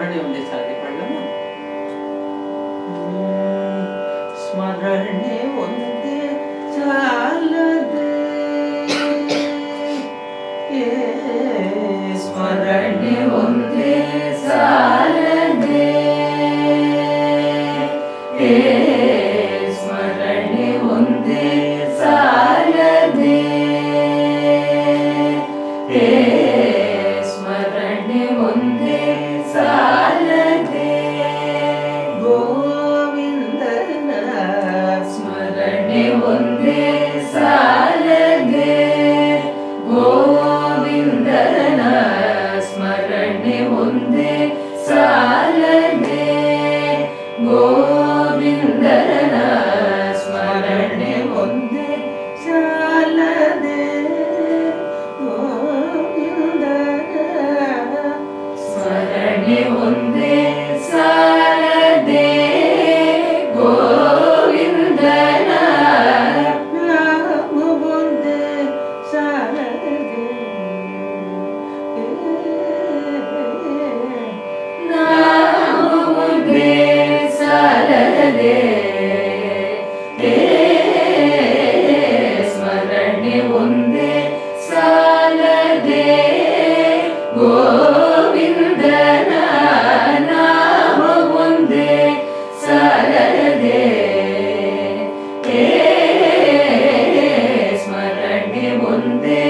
स्मरणे होने सारे पढ़ लो ना। स्मरणे होने चाल दे। स्मरणे होने साल one day.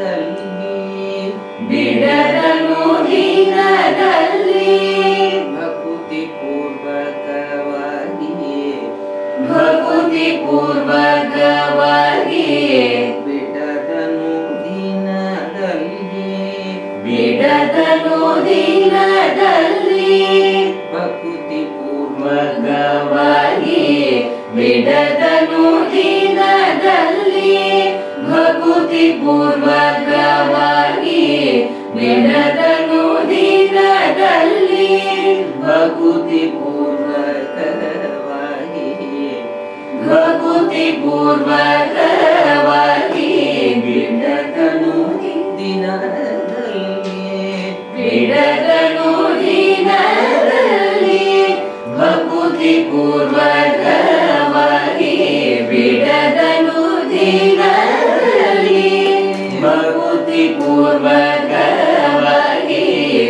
ಪೂರ್ವಕವಾಗಿ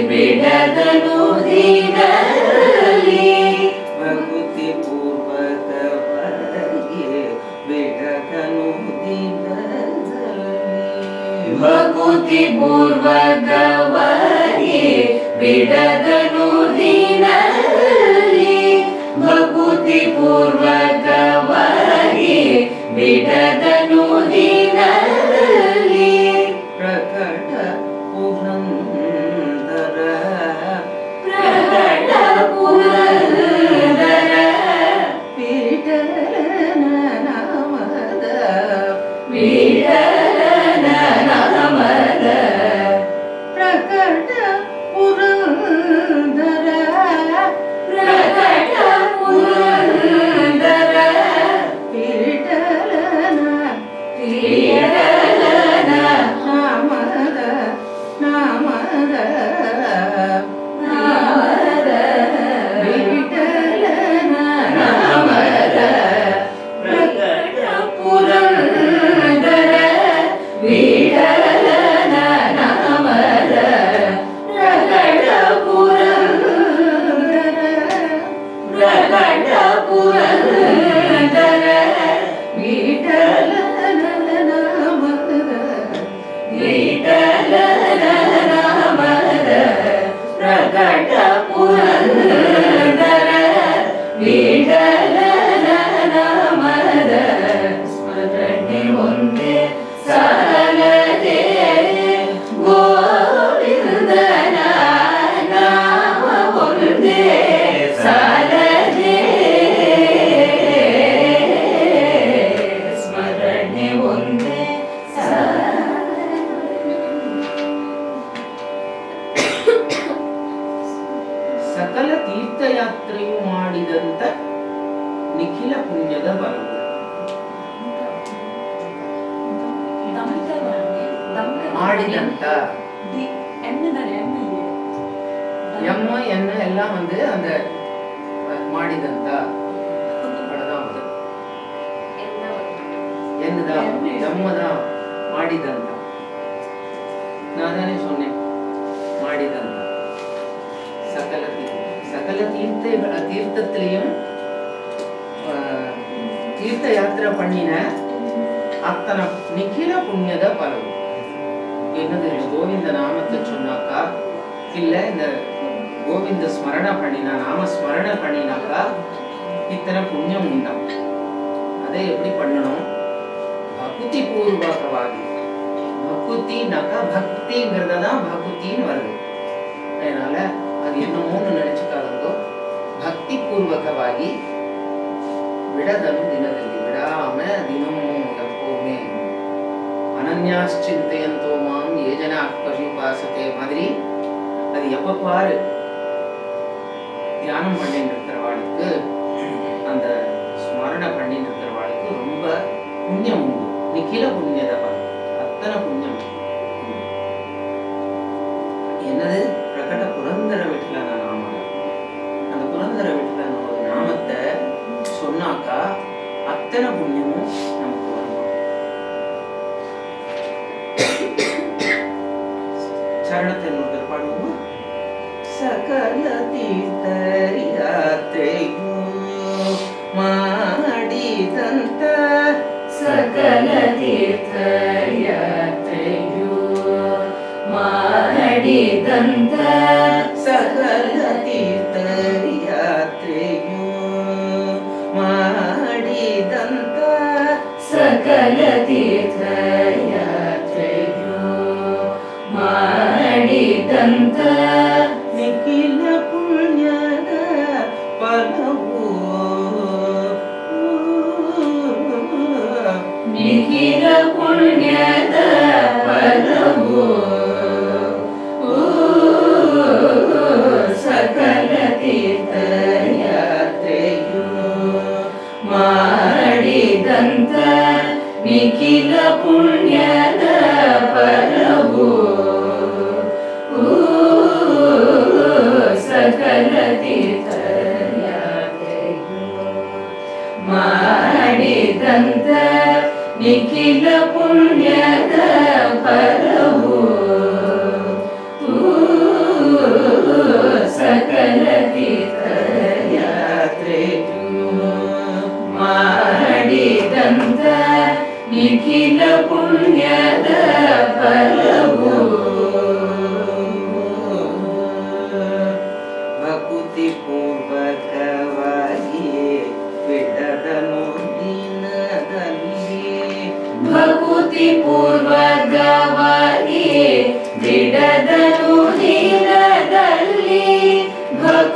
ಬಿಡದನು ದಿನದಲ್ಲಿ ಭಕ್ತಿ ಪೂರ್ವಕವಾಗಿ ಬಿಡದನು ದಿನದಲ್ಲಿ ಭಕ್ತಿ ಪೂರ್ವಕವಾಗಿ ಬಿಡದನು ದಿನದಲ್ಲಿ ಭಕ್ತಿ ಪೂರ್ವಕವಾಗಿ ಬಿಡದನು புண்ணியத வரவு ಮಾಡಿದಂತ எல்லாம் வந்து அந்த ಮಾಡಿದಂತ என்னதான் எம்மதான் ಮಾಡಿದಂತ நான் தானே சொன்னேன் ಮಾಡಿದಂತ சகல தீர்த்த சகல தீர்த்த தீர்த்தத்திலையும் ತೀರ್ಥ ಯಾತ್ರೆ பண்ணின அத்தனை நிக்கிற புண்ணியத பலவும் என்னது கோவிந்த நாமத்தை சொன்னாக்கா இல்ல இந்த கோவிந்த ஸ்மரண பண்ணினா நாம ஸ்மரண பண்ணினாக்கா இத்தனை புண்ணியம் உண்டாம் அதை எப்படி பண்ணணும்? பகுதி பூர்வகவாகி பகுத்தினாக்கா பக்திங்கிறத தான் பகுத்தின்னு வருது. அதனால அது என்னமோன்னு நினைச்சுக்காதோ பக்தி பூர்வகவாகி விடதலும் தினதல்லி விடாம தினமும் எப்பவுமே அனன்யாச்சிந்தையந்தோ மாம் ஏஜனா பரிபாசத்தை மாதிரி. அது எப்ப பாரு தியானம் பண்ணிட்டு இருக்கிறவாளுக்கு அந்த ஸ்மரண பண்ணிட்டு இருக்கிறவாளுக்கு ரொம்ப புண்ணியம் உண்டு. நிக்கில புண்ணியதவன் அத்தனை புண்ணியம் ಕಲತೀತರಿಯಾತ್ರೆಯೂ ಮಾಡಿದಂತ ಸಕಲ ತೀರ್ಥಯಾತ್ರೆಯೂ ಮಾಡಿದಂತ ಸಕಲ ತೀರ್ಥ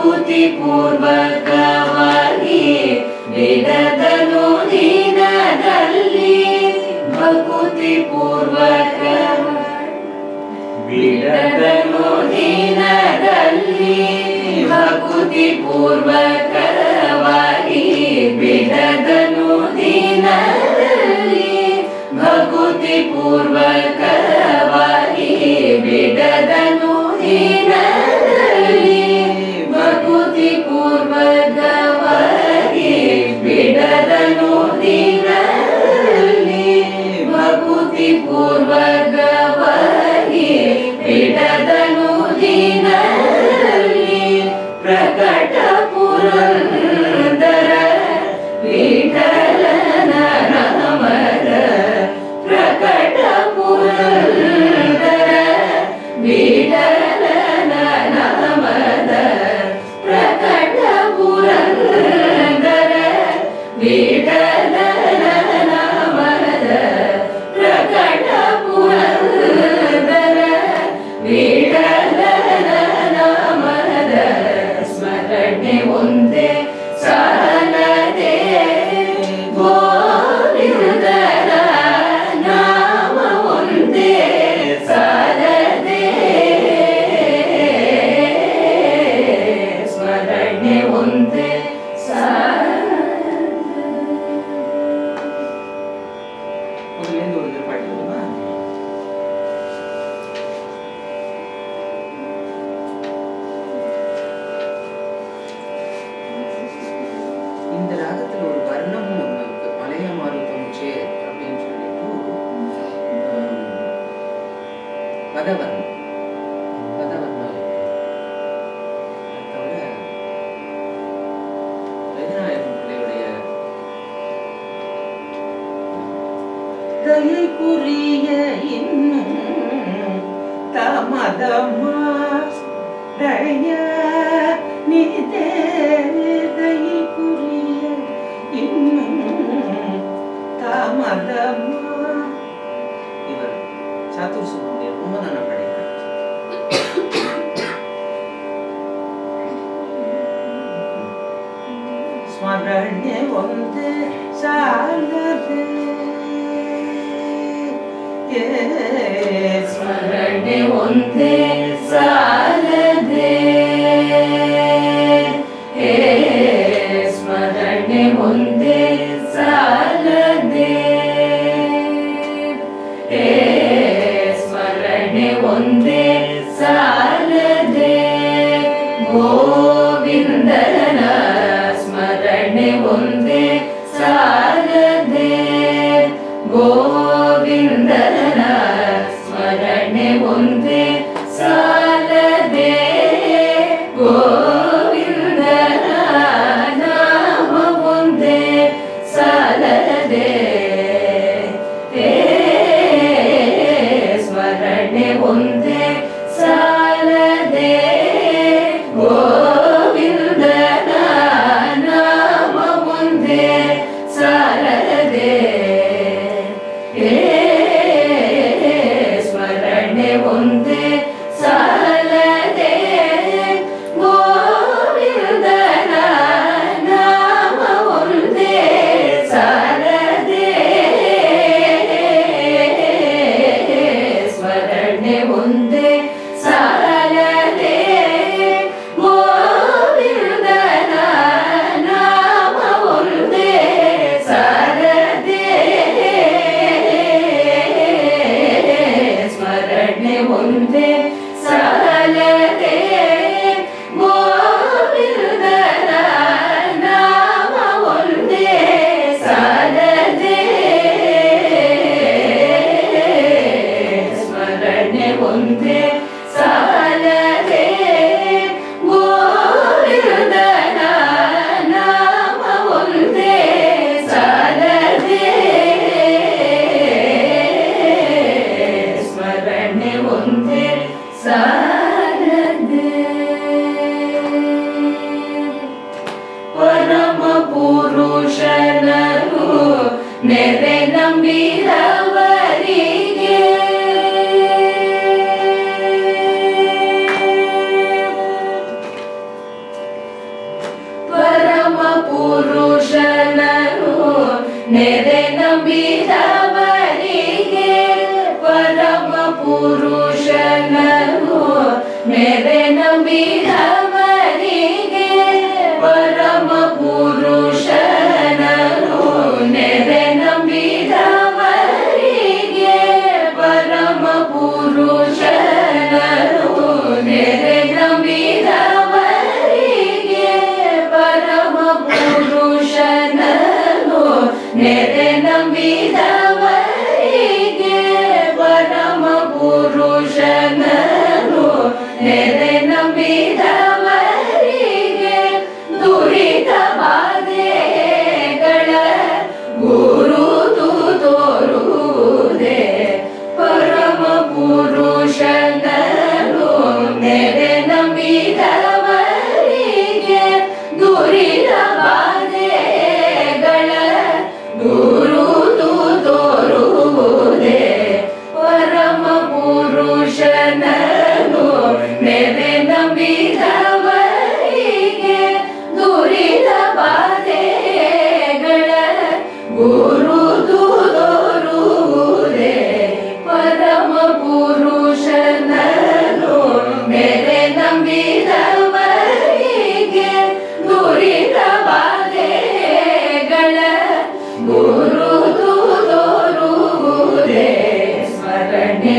भकुति पूर्वकवाई भगुति पूर्वको जीना भगुति पूर्व कलवाईनुना भगुति ಬಿಡದನು कलवानु ಕರೆದನು ದಿನಲ್ಲಿ ಭಕುತಿ ಪೂರ್ವಗವಾಗಿ ಬಿಡದನು ದಿನಲ್ಲಿ ಪ್ರಕಟ ಪುರಂದರ ವಿಠಲನ ರಾಮರ ಪ್ರಕಟ ಪುರಂದರ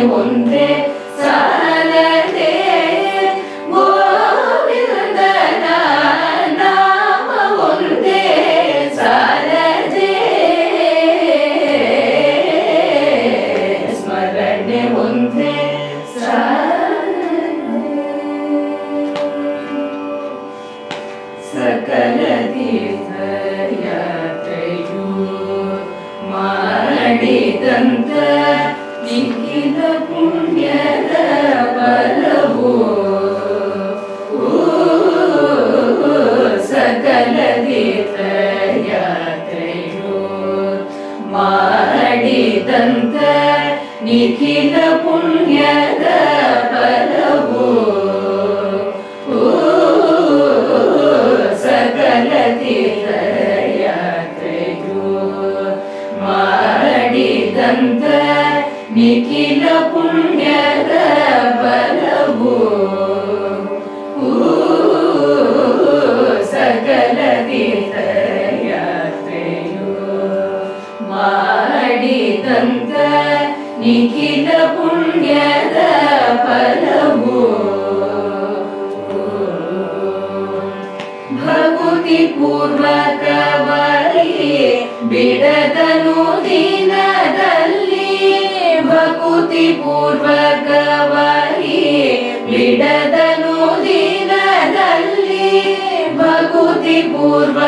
volveré. பூர்வ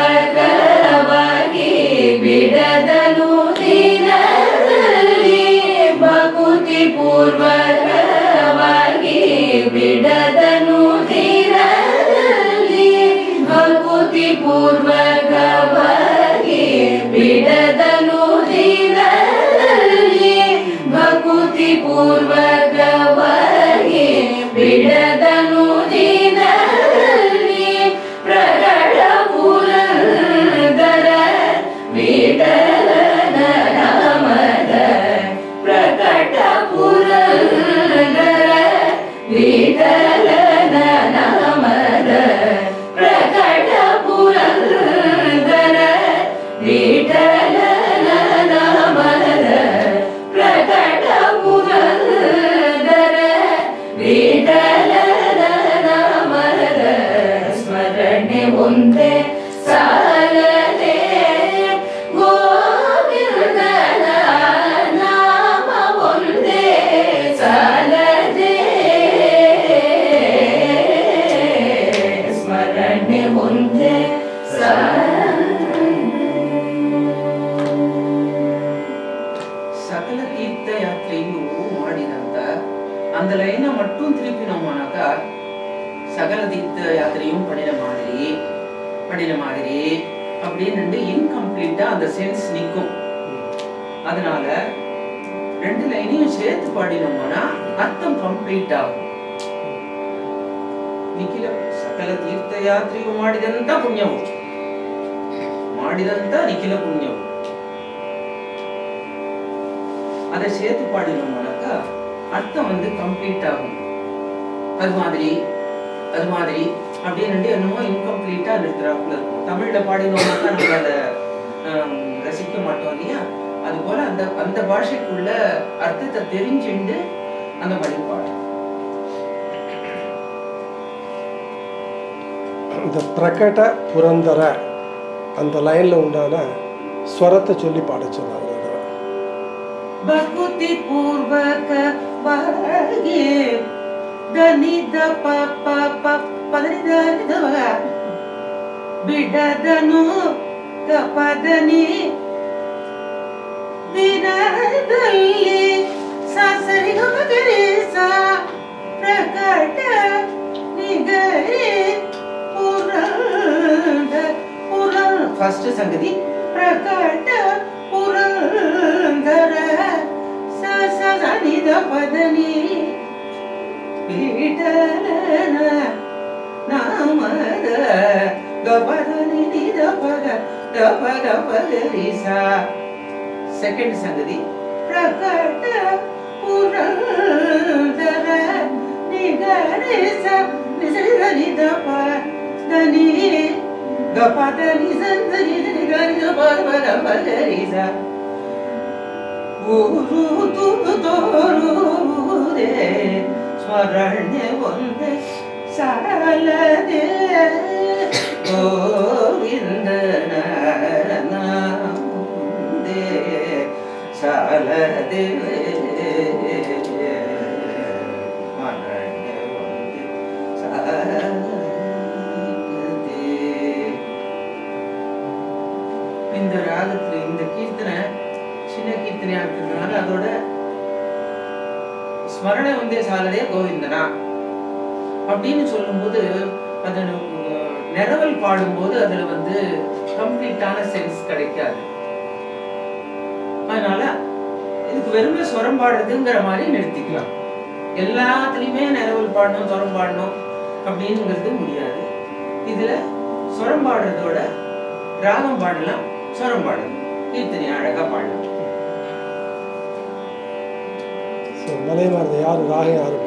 அர்த்தம் கம்ப்ளீட் ஆகும் ನಿಖಿಲ ಸಕಲ ತೀರ್ಥಯಾತ್ರೆಯು ಮಾಡಿದಂತ ಪುಣ್ಯವು ಮಾಡಿದಂತ ನಿಖಿಲ ಪುಣ್ಯವು அதை சேர்த்து பாடினோம்னாக்கா அர்த்தம் வந்து கம்ப்ளீட் ஆகும் அது மாதிரி அது மாதிரி அப்படின்னு என்னமோ இன்கம்ப்ளீட்டா நிறுத்துறாப்புல இருக்கும் தமிழ்ல பாடினோம்னாக்கா நம்ம அதை ஆம், ரசிக்க மாட்டோம் இல்லையா அது போல அந்த அந்த பாஷைக்குள்ள அர்த்தத்தை தெரிஞ்சுண்டு அந்த மாதிரி பாடும் இந்த பிரகட புரந்தர அந்த லைனில் உண்டான ஸ்வரத்தை சொல்லி பாட சொன்னாங்க இதுல. ಭಕುತಿ ಪೂರ್ವಕ ಬಾಗೆ ಗಣಿತ ಪ ಪ ಪ ಪದನಿದ ಬಿಡದನು ಕಪದನಿ ದಿನದಲ್ಲಿ ஃபர்ஸ்ட் சங்கதி. பிரகட புரந்தர சனித பதனி பீடன நாமத கபதனி நித பக கபக பகரிசா செகண்ட் சங்கதி. பிரகட ನಿದ ಪದ ಗಪ ಗಪಗರಿ ಸಾ ಸೆಕೆಂಡ್ ಸಂಗತಿ ಪ್ರಕಟ ಪುರಂದರ ನಿಗರಿಸ ನಿಸರಿದ ನಿದ ಪದನಿ ಗಪದನಿ ಸಂದನಿ ನಿಗರಿಸ ಪದ ಗಪಗರಿ ಸಾ ಗುರು ತೋರುವುದೇ ಸ್ಮರಣೆ ಒಂದೇ ಸಾಲದೆ ಗೋವಿಂದನ ನಾಮದೇ சாலதிலே இந்த ராகத்துல இந்த கீர்த்தனை சின்ன கீர்த்தனையா இருக்கிறதுனால அதோட ஸ்மரணை வந்தே சாலதே கோவிந்தனா. அப்படின்னு சொல்லும்போது அதன் நிரவல் பாடும்போது அதுல வந்து கம்ப்ளீட்டான சென்ஸ் கிடைக்காது. வெறுமே சுரம் பாடுறதுங்கிற மாதிரி நிறுத்திக்கலாம். எல்லாத்துலயுமே நிரவல் பாடணும் சுரம் பாடணும் அப்படிங்கிறது முடியாது. இதுல சுரம் பாடுறதோட ராகம் பாடலாம் சுரம் பாடலாம். கீர்த்தனை அழகா பாடலாம். ஸோ மலையமாரது யார் ராகம் யார்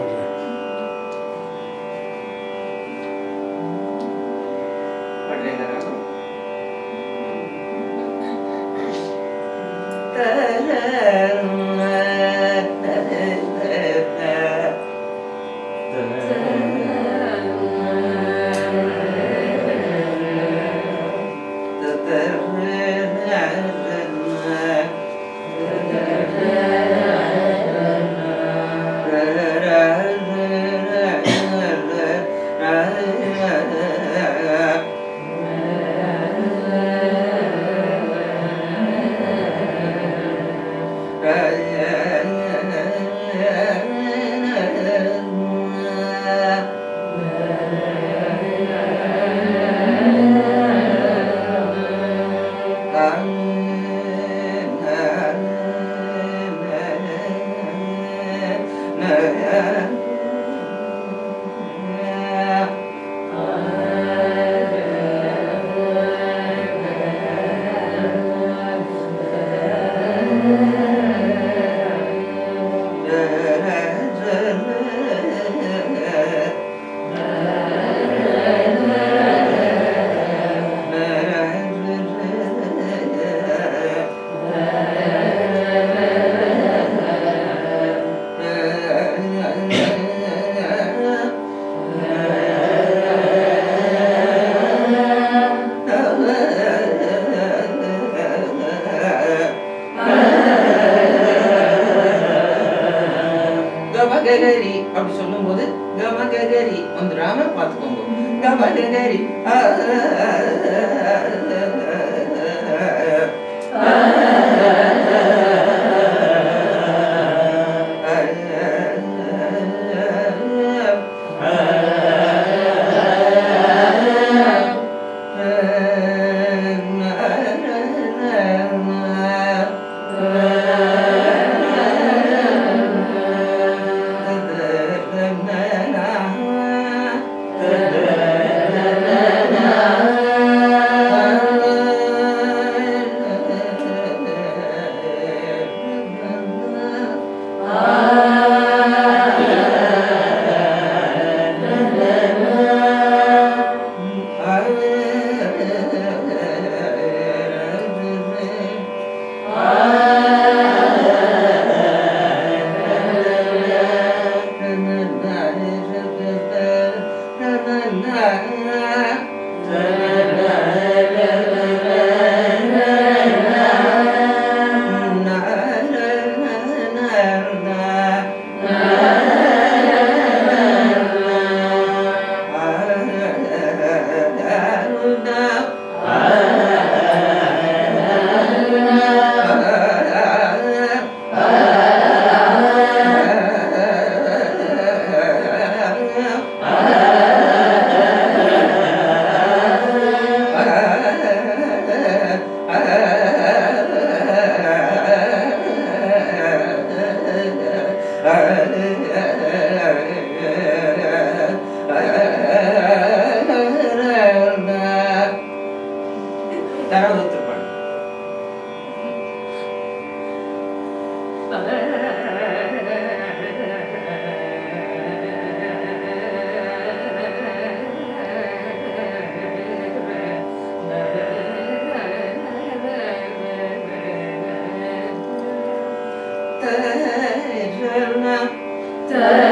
Good.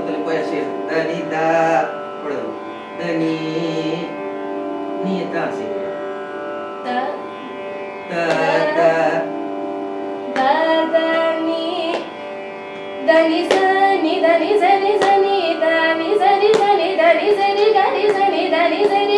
usted le puede decir, Danita, perdón, Dani, Nita, así. Da, da, da, da, Dani, Dani, Dani, Dani, Dani, Dani, Dani, Dani, Dani, Dani, Dani, Dani, Dani, Dani,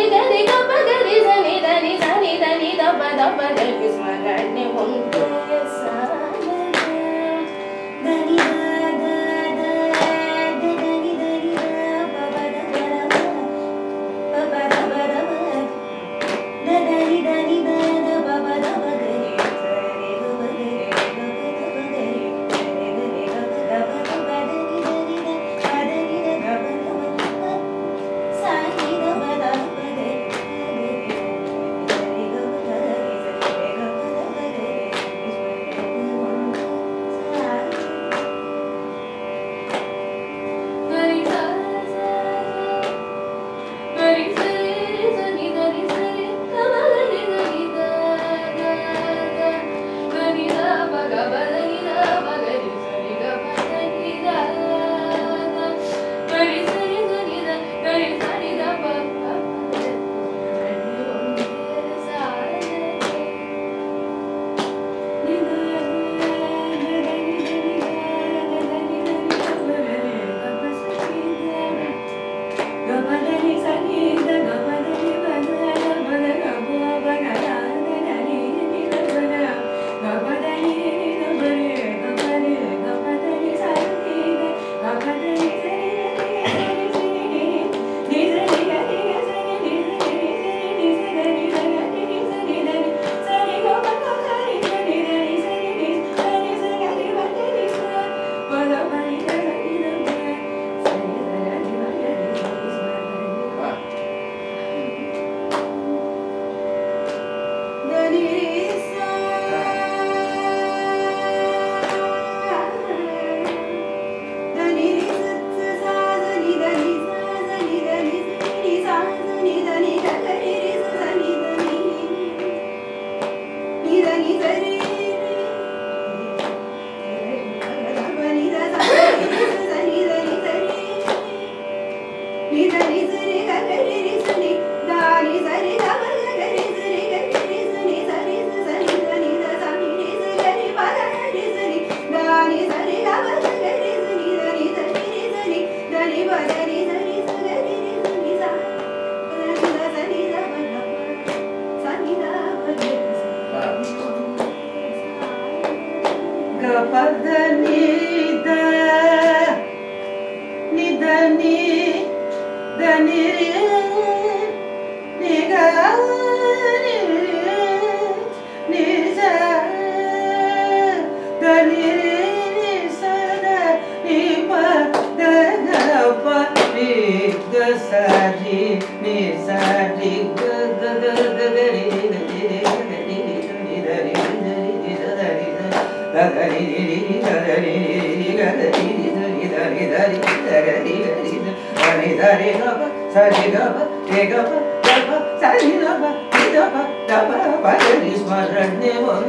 ni sa ri ga ga ga ga ga ri ga ri ri ga ri ri ga ri da ri ga ri da da ri da ga ga ri ri ri ga ga ri ri ri ga ga ri ri da ri da ri da ri da ga ri ga ri da ga ri da ri ga ba sa ri ga ba re ga ba ga ba sa ri ga ba ri ga ba da ba ba ri sma ra ne mon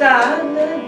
sa na